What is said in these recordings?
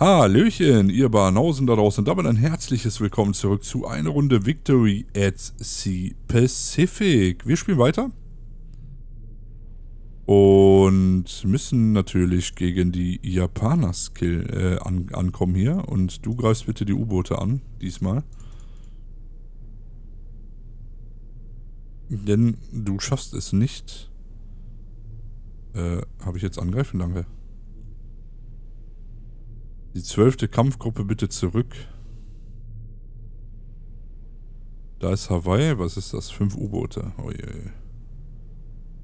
Hallöchen, ihr Banausen da draußen und damit ein herzliches Willkommen zurück zu einer Runde Victory at Sea Pacific. Wir spielen weiter. Und müssen natürlich gegen die Japaner Skill äh, an, ankommen hier. Und du greifst bitte die U-Boote an, diesmal. Denn du schaffst es nicht. Äh, habe ich jetzt angreifen? Danke. Die zwölfte Kampfgruppe bitte zurück. Da ist Hawaii. Was ist das? Fünf U-Boote. Oh je.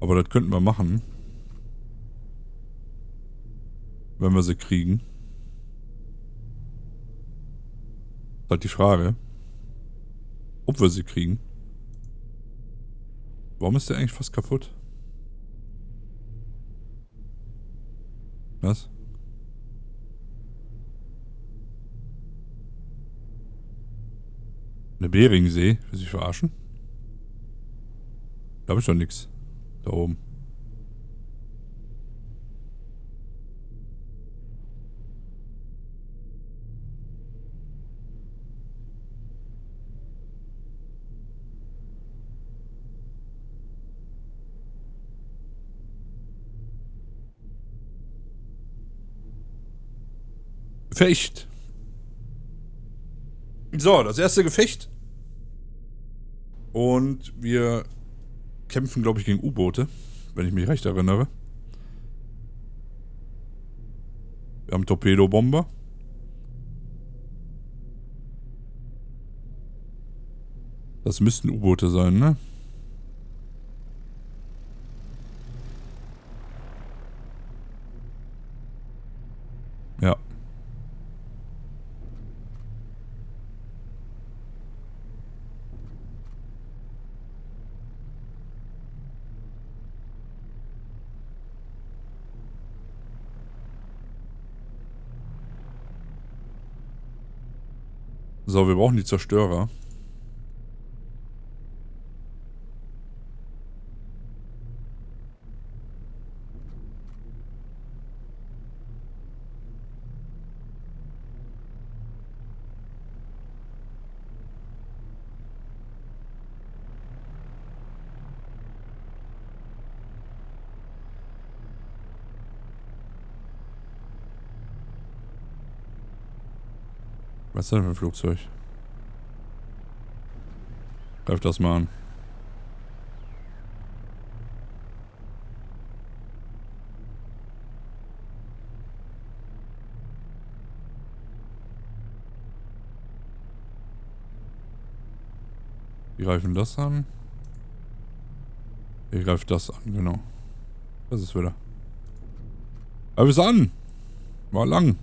Aber das könnten wir machen. Wenn wir sie kriegen. Halt die Frage. Ob wir sie kriegen. Warum ist der eigentlich fast kaputt? Was? Eine Beringsee? Will sich verarschen? Da habe ich doch nichts. Da oben. Gefecht. So, das erste Gefecht. Und wir kämpfen, glaube ich, gegen U-Boote, wenn ich mich recht erinnere. Wir haben Torpedobomber. Das müssten U-Boote sein, ne? Ja. So, wir brauchen die Zerstörer. Was ist denn für ein Flugzeug? Greif das mal an. Wir greifen das an. Wir greifen das an, genau. Das ist wieder. Greif es an! War lang.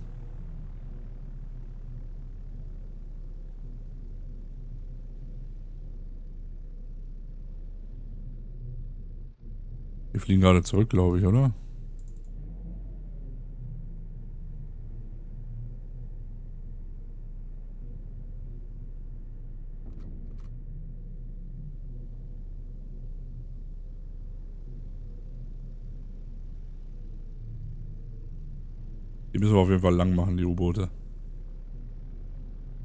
Wir fliegen gerade zurück, glaube ich, oder? Die müssen wir auf jeden Fall lang machen, die U-Boote.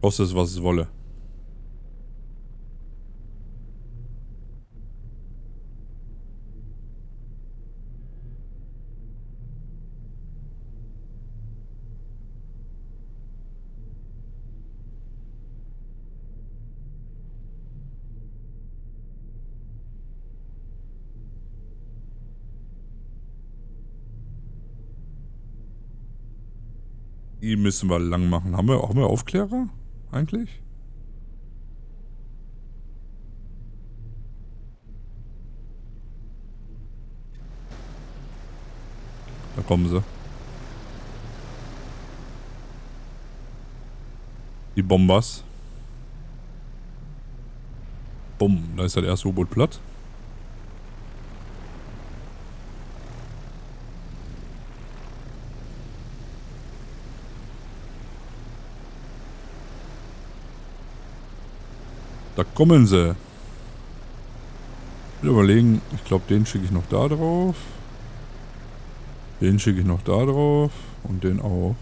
Kostet es, was es wolle. Müssen wir lang machen. Haben wir, haben wir Aufklärer eigentlich? Da kommen sie. Die Bombers. Bumm, da ist das erste U-Boot platt. Da kommen sie. Ich will überlegen, ich glaube, den schicke ich noch da drauf. Den schicke ich noch da drauf. Und den auch.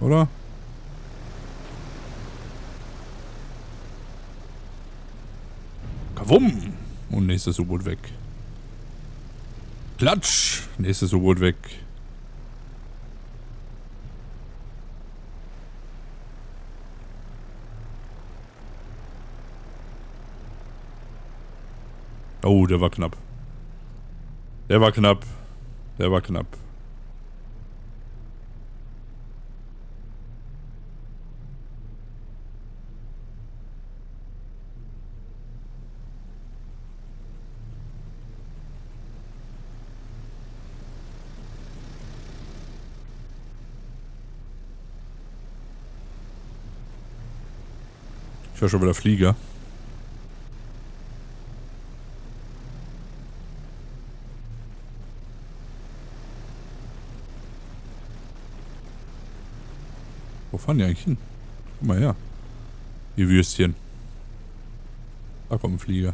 oder? Kavum! Und nächstes U-Boot weg. Klatsch! Nächstes U-Boot weg. Oh, der war knapp. Der war knapp. Der war knapp. Ich höre schon wieder Flieger. Fahren die eigentlich hin? Guck mal her. Die Würstchen. Da kommt ein Flieger.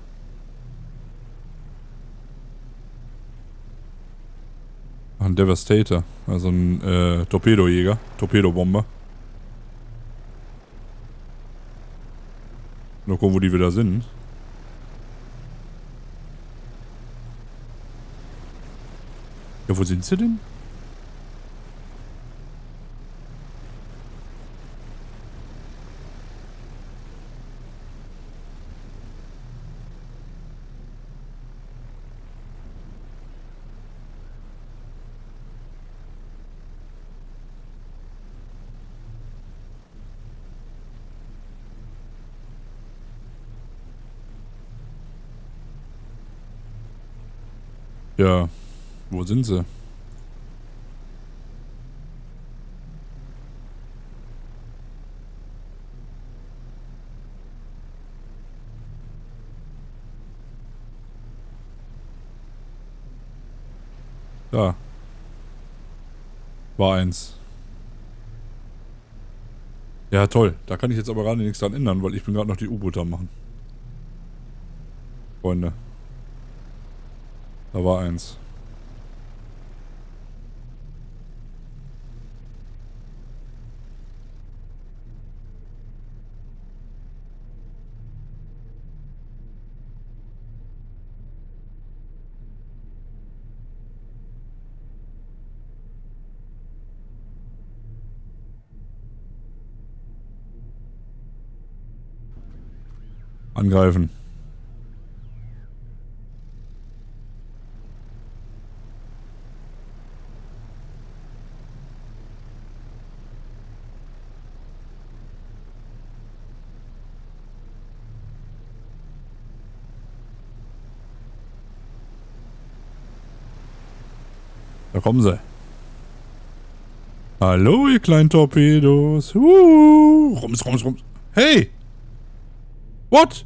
Ach, ein Devastator. Also ein äh, Torpedojäger. Torpedobomber. Nur gucken, wo die wieder sind. Ja, wo sind sie denn? Ja, wo sind sie? Da. War eins. Ja, toll. Da kann ich jetzt aber gerade nichts dran ändern, weil ich bin gerade noch die U-Boote machen. Freunde. Da war eins. Angreifen. Kommen sie. Hallo, ihr kleinen Torpedos. Uh, rums, rums, rums. Hey! What?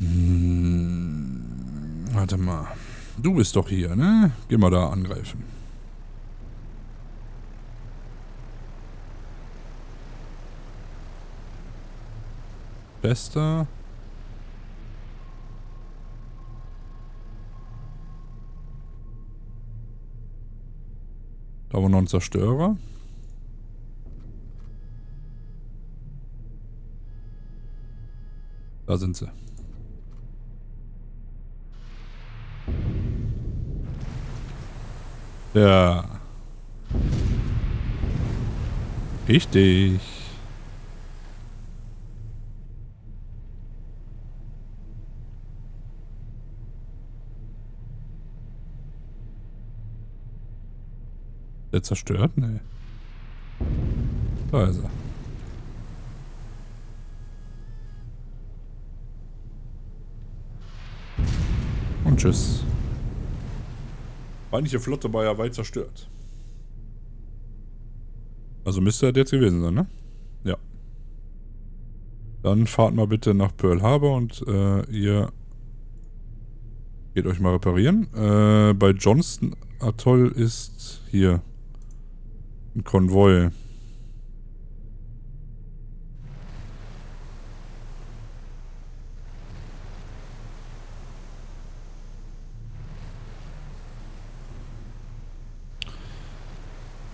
Hm, warte mal. Du bist doch hier, ne? Geh mal da angreifen. Bester. Da war noch ein Zerstörer. Da sind sie. Ja. Richtig. Der zerstört? Nee. Da ist er. Und tschüss. Feindliche Flotte war ja weit zerstört. Also müsste er jetzt gewesen sein, ne? Ja. Dann fahrt mal bitte nach Pearl Harbor und äh, ihr geht euch mal reparieren. Äh, bei Johnston Atoll ist hier ein Konvoi.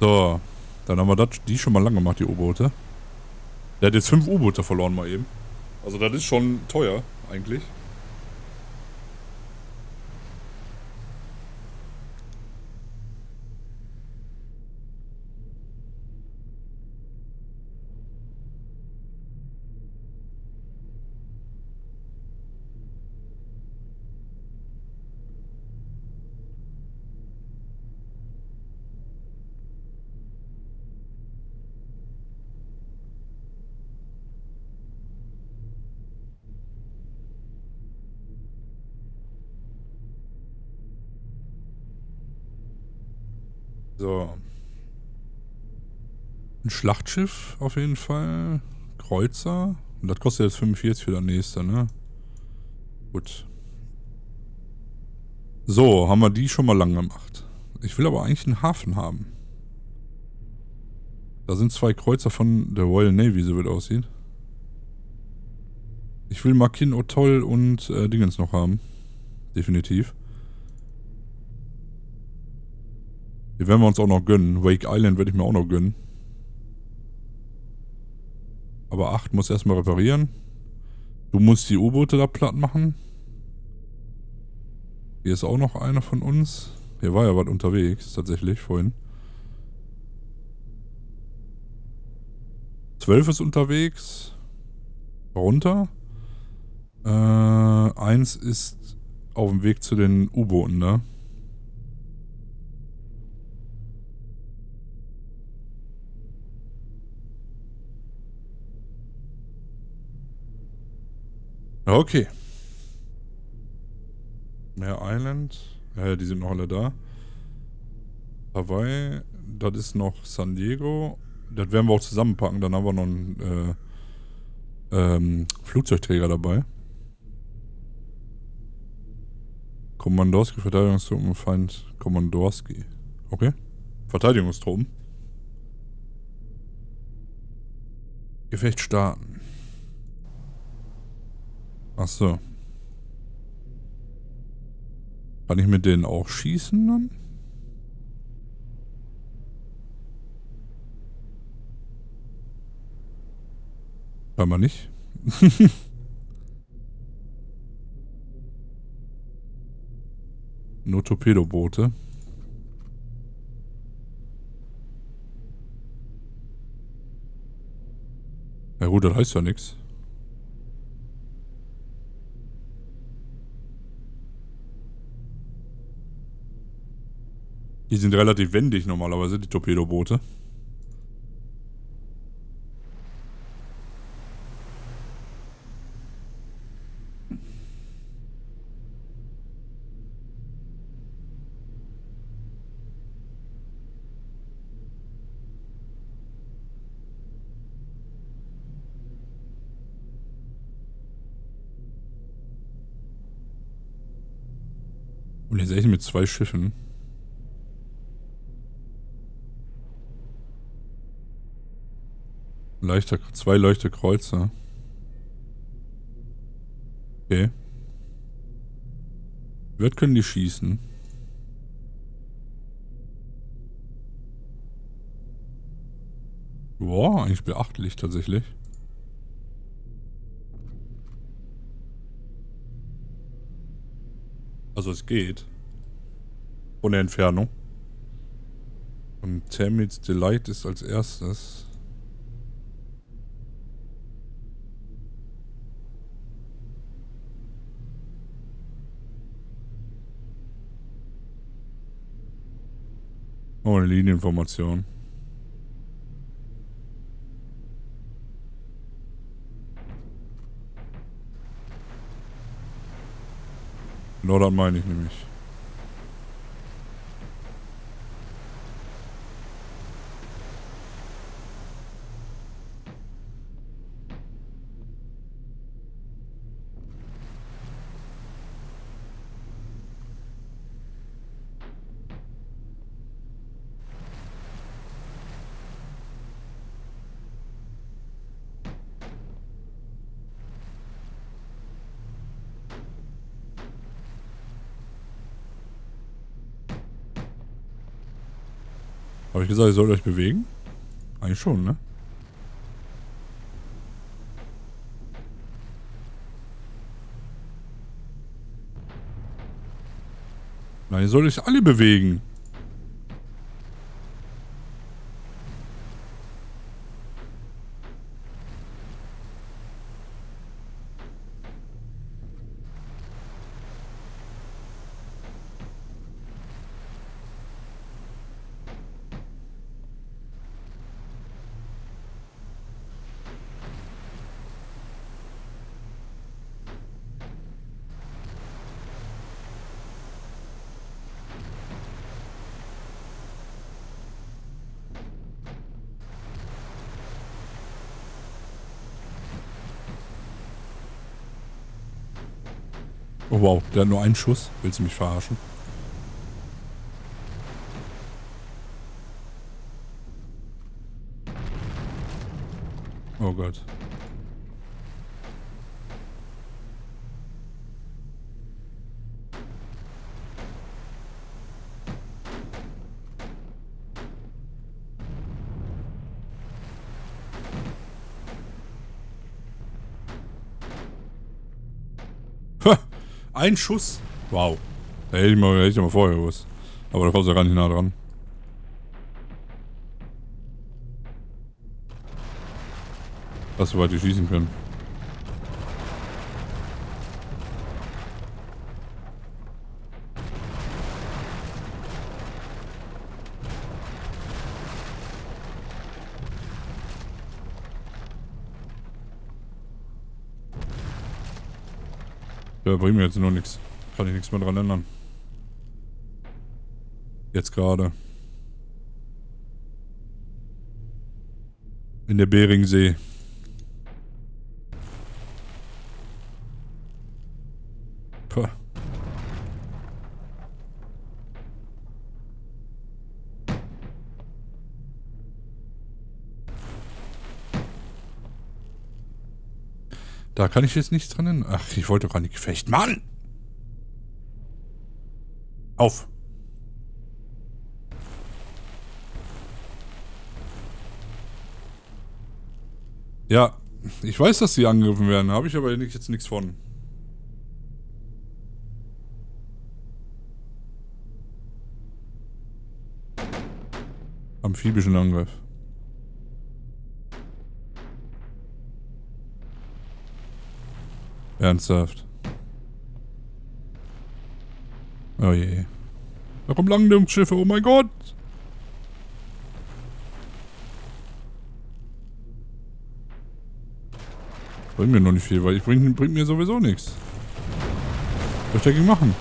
So, dann haben wir das, die schon mal lang gemacht, die U-Boote. Der hat jetzt fünf U-Boote verloren mal eben. Also das ist schon teuer, eigentlich. So. Ein Schlachtschiff auf jeden Fall. Kreuzer. Und das kostet jetzt 45 für der nächste, ne? Gut. So, haben wir die schon mal lang gemacht. Ich will aber eigentlich einen Hafen haben. Da sind zwei Kreuzer von der Royal Navy, so wie es aussieht. Ich will Makin Otoll und äh, Dingens noch haben. Definitiv. Die werden wir uns auch noch gönnen. Wake Island werde ich mir auch noch gönnen. Aber 8 muss erstmal reparieren. Du musst die U-Boote da platt machen. Hier ist auch noch einer von uns. Hier war ja was unterwegs, tatsächlich, vorhin. 12 ist unterwegs. Runter. Äh, eins ist auf dem Weg zu den U-Booten, ne? Okay. Mehr Island. Ja, die sind noch alle da. Hawaii. Das ist noch San Diego. Das werden wir auch zusammenpacken. Dann haben wir noch einen äh, ähm, Flugzeugträger dabei. Komandorski, Verteidigungstruppen, Feind Komandorski. Okay. Verteidigungstruppen. Gefecht starten. Ach so. Kann ich mit denen auch schießen dann? Kann man nicht. Nur Torpedoboote. Ja gut, das heißt ja nichts. Die sind relativ wendig normalerweise, die Torpedoboote. Und jetzt echt mit zwei Schiffen. Leichter, zwei leichte Kreuzer. Okay. Wird können die schießen. Boah, eigentlich beachtlich tatsächlich. Also es geht. Der Entfernung. Und Termits Delight ist als erstes. Oh, eine Linieninformation. Genau das meine ich nämlich. Habe ich gesagt, ihr sollt euch bewegen? Eigentlich schon, ne? Nein, ihr sollt euch alle bewegen. Oh wow, der hat nur einen Schuss. Willst du mich verarschen? Oh Gott. Ein Schuss. Wow. Da hätte ich mal, hätte ich mal vorher gewusst. Aber da kommst du ja gar nicht nah dran. Das soweit die schießen können. Ja, bringt mir jetzt nur nichts. Kann ich nichts mehr dran ändern. Jetzt gerade. In der Beringsee. Da kann ich jetzt nichts dran ändern. Ach, ich wollte gar nicht gefechten. Mann! Auf! Ja, ich weiß, dass sie angegriffen werden. Habe ich aber jetzt nichts von. Amphibischen Angriff. Ernsthaft. Oh je. Da kommen Langdungsschiffe, oh mein Gott! Bringt mir noch nicht viel, weil ich bringt mir sowieso nichts. Was soll ich dagegen machen?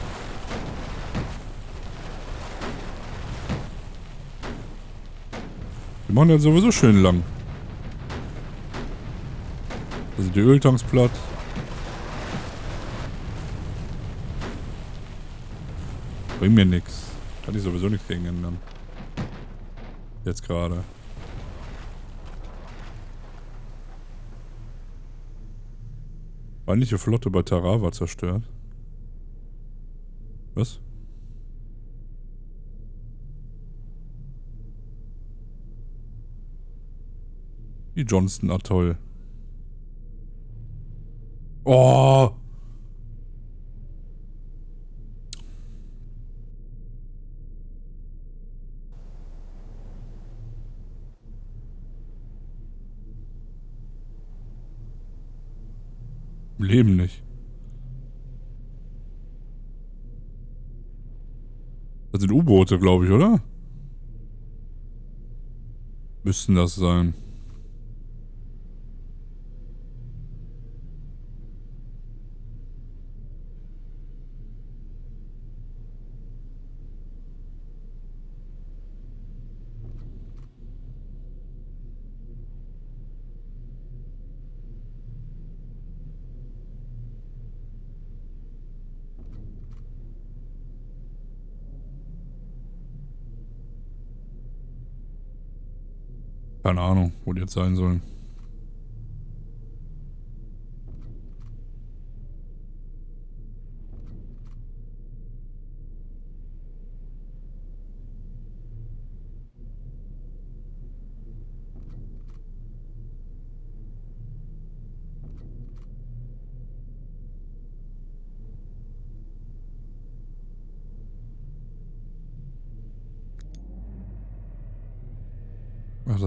Die machen ja sowieso schön lang. Also die Öltanks platt. Bringt mir nichts. Kann ich sowieso nichts gegen ändern. Jetzt gerade. Feindliche Flotte bei Tarawa zerstört. Was? Die Johnston Atoll. Oh! Im Leben nicht. Das sind U-Boote, glaube ich, oder? Müssten das sein. Keine Ahnung, wo die jetzt sein sollen.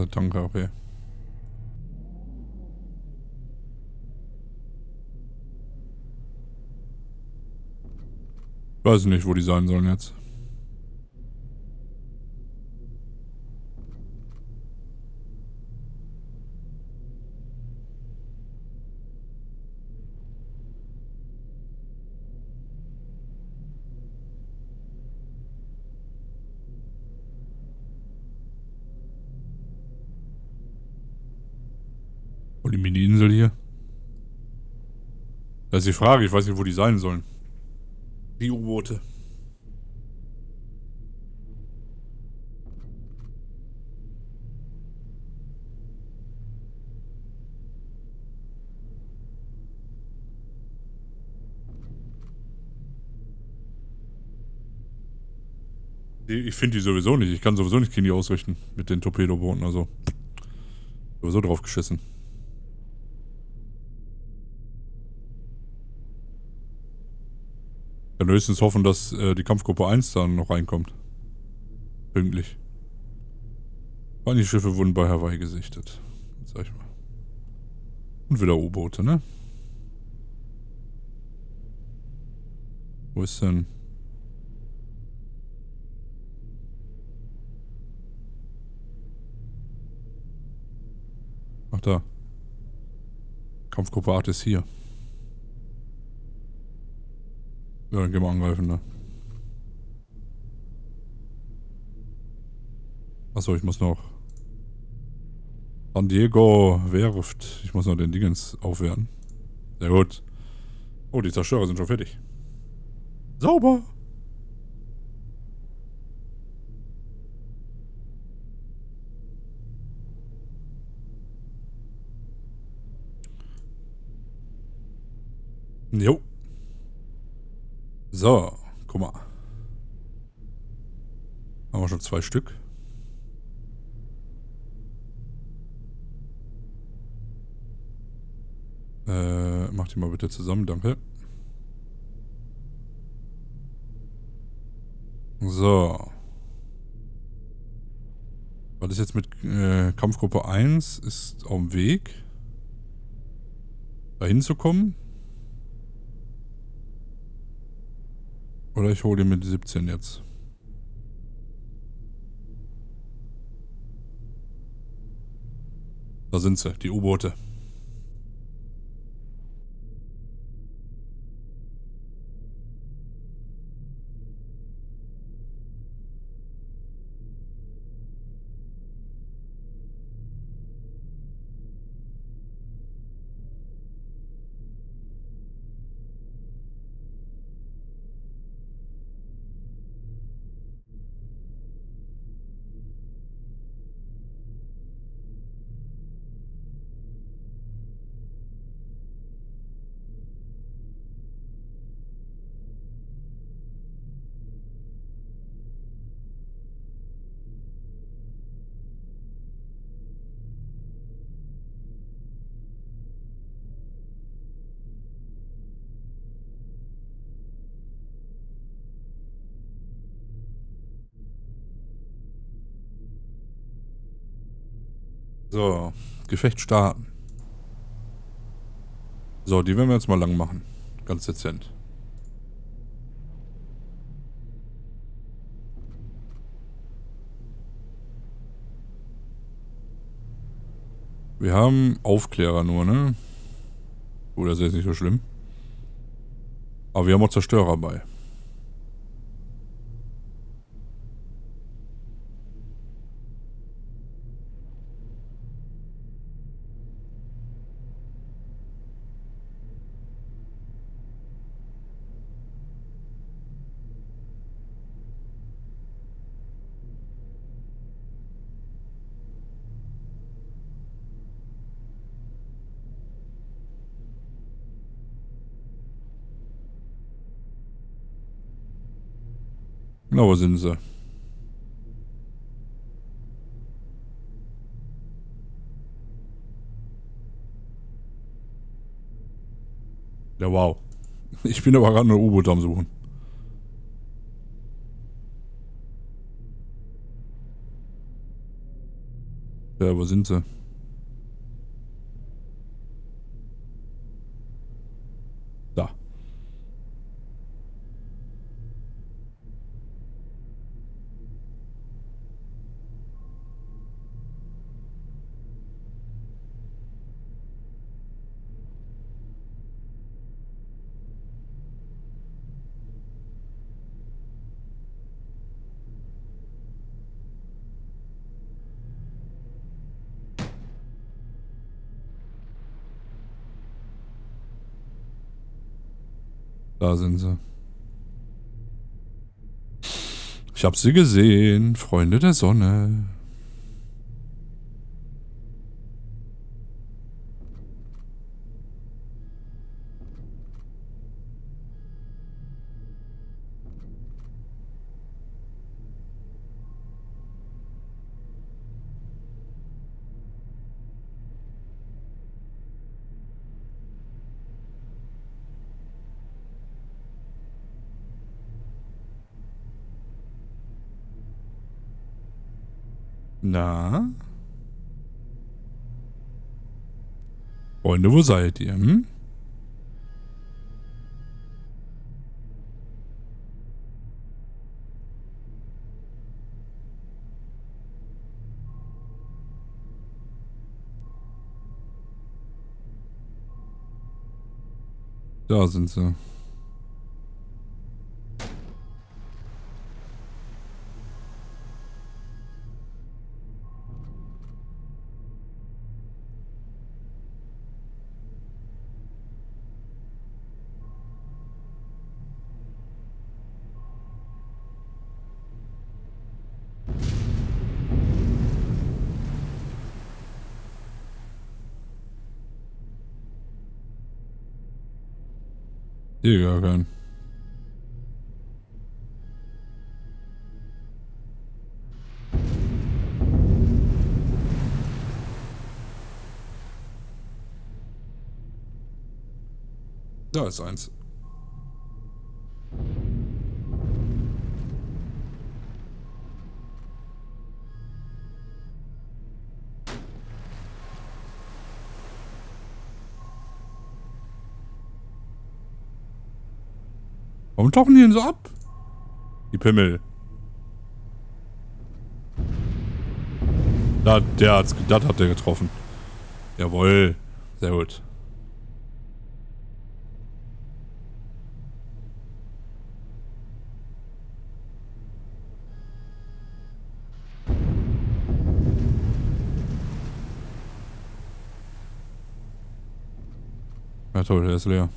Also danke, okay. Weiß nicht, wo die sein sollen jetzt. Wo die Mini-Insel hier? Das ist die Frage, ich weiß nicht, wo die sein sollen. Die U-Boote. Ich finde die sowieso nicht. Ich kann sowieso nicht Kini ausrichten mit den Torpedobooten, also. Sowieso drauf geschissen. Kann höchstens hoffen, dass äh, die Kampfgruppe 1 dann noch reinkommt. Pünktlich. die Schiffe wurden bei Hawaii gesichtet. Sag ich mal. Und wieder U-Boote, ne? Wo ist denn... Ach da. Kampfgruppe 8 ist hier. Ja, dann gehen wir angreifen, ne? Achso, ich muss noch... San Diego Werft. Ich muss noch den Dingens aufwerten. Sehr gut. Oh, die Zerstörer sind schon fertig. Sauber! Jo. So, guck mal. Haben wir schon zwei Stück. Äh, mach die mal bitte zusammen, danke. So. Was ist jetzt mit äh, Kampfgruppe 1? Ist auf dem Weg. Da hinzukommen. Oder ich hole die mit 17 jetzt. Da sind sie, die U-Boote. So, Gefecht starten. So, die werden wir jetzt mal lang machen. Ganz dezent. Wir haben Aufklärer nur, ne? Gut, das ist jetzt nicht so schlimm. Aber wir haben auch Zerstörer bei. Na, wo sind sie? Ja, wow. Ich bin aber gerade eine U-Boot am Suchen. Ja, wo sind sie? Da. Da sind sie. Ich hab sie gesehen, Freunde der Sonne. Na? Freunde, wo seid ihr? Hm? Da sind sie. Hier gar keinen. Da ist eins. Warum tauchen die denn so ab? Die Pimmel. Da, der hat's, das hat der getroffen. Jawohl. Sehr gut. Ja toll, der ist leer.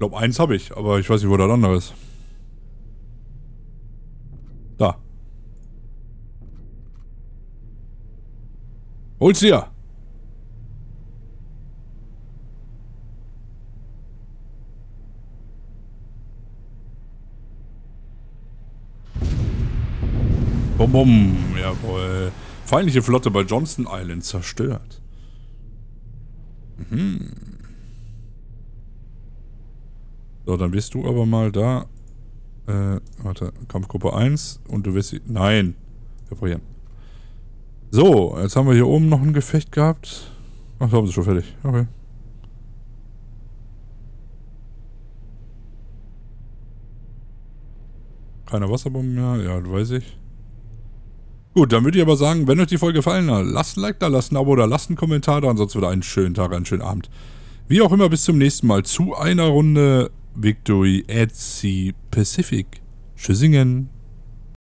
Glaube, eins habe ich, aber ich weiß nicht, wo das andere ist. Da. Hol's dir! Bum, bum, jawohl. Feindliche Flotte bei Johnston Island zerstört. Mhm. So, dann bist du aber mal da. Äh, warte, Kampfgruppe 1 und du wirst... Nein, reparieren. So, jetzt haben wir hier oben noch ein Gefecht gehabt. Ach, da haben sie schon fertig. Okay. Keine Wasserbomben mehr, ja, das weiß ich. Gut, dann würde ich aber sagen, wenn euch die Folge gefallen hat, lasst ein Like da, lasst ein Abo da, lasst einen Kommentar da, ansonsten wieder einen schönen Tag, einen schönen Abend. Wie auch immer, bis zum nächsten Mal zu einer Runde Victory at Sea Pacific. Tschüssingen.